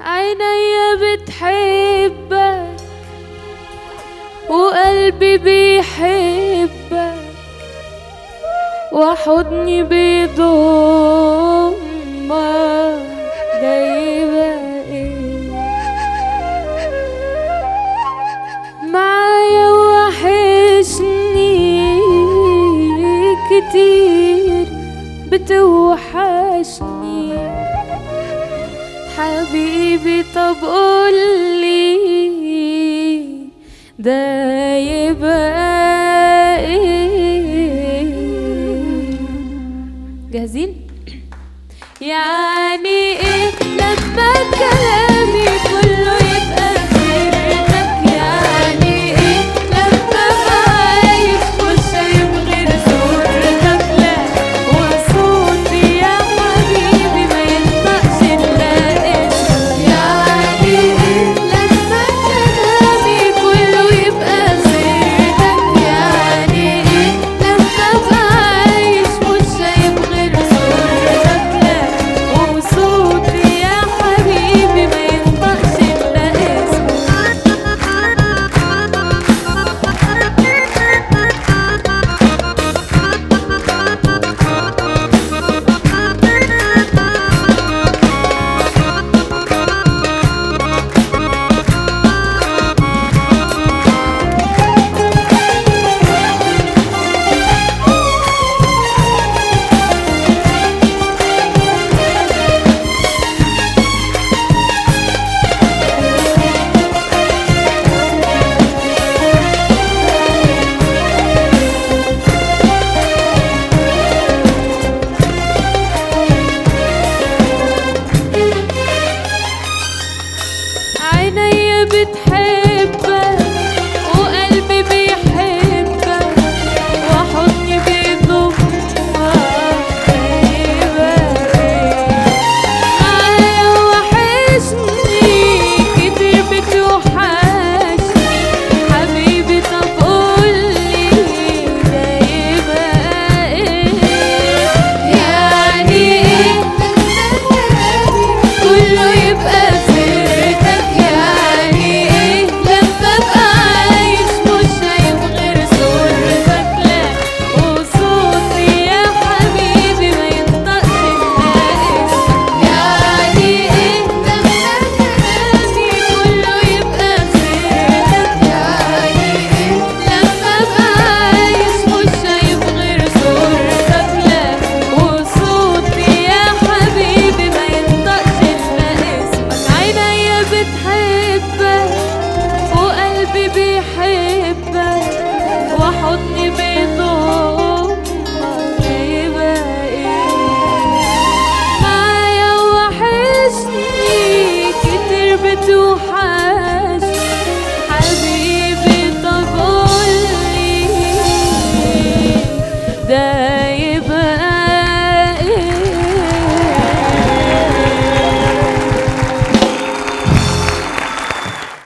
عيني بتحبك وقلبي بيحبك وحضني بيضمك. جايبة إيه؟ معايا وحشني كتير بتوحشني. حبيبي طب قولي ده يبقى إيه؟ جاهزين؟ يعني إيه؟ لما كلامي عيني بتحب